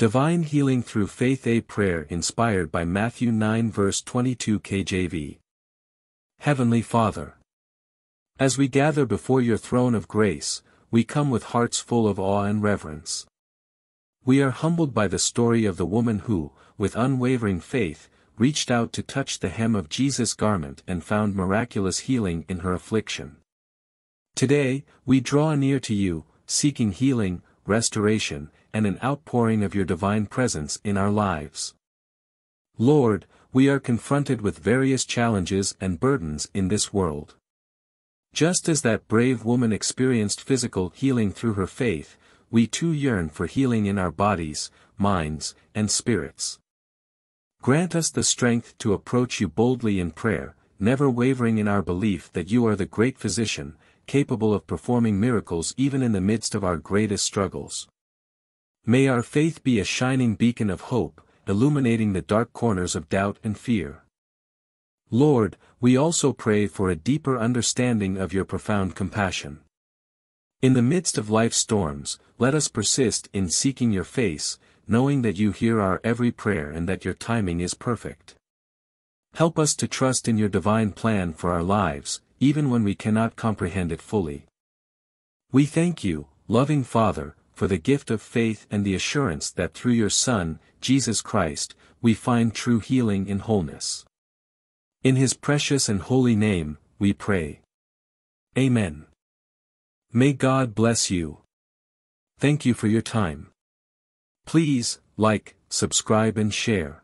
Divine Healing Through Faith A Prayer inspired by Matthew 9 verse 22 KJV. Heavenly Father. As we gather before your throne of grace, we come with hearts full of awe and reverence. We are humbled by the story of the woman who, with unwavering faith, reached out to touch the hem of Jesus' garment and found miraculous healing in her affliction. Today, we draw near to you, seeking healing, restoration, and an outpouring of your divine presence in our lives. Lord, we are confronted with various challenges and burdens in this world. Just as that brave woman experienced physical healing through her faith, we too yearn for healing in our bodies, minds, and spirits. Grant us the strength to approach you boldly in prayer, never wavering in our belief that you are the great physician, capable of performing miracles even in the midst of our greatest struggles. May our faith be a shining beacon of hope, illuminating the dark corners of doubt and fear. Lord, we also pray for a deeper understanding of your profound compassion. In the midst of life's storms, let us persist in seeking your face, knowing that you hear our every prayer and that your timing is perfect. Help us to trust in your divine plan for our lives, even when we cannot comprehend it fully. We thank you, loving Father, for the gift of faith and the assurance that through your Son, Jesus Christ, we find true healing and wholeness. In his precious and holy name, we pray. Amen. May God bless you. Thank you for your time. Please, like, subscribe and share.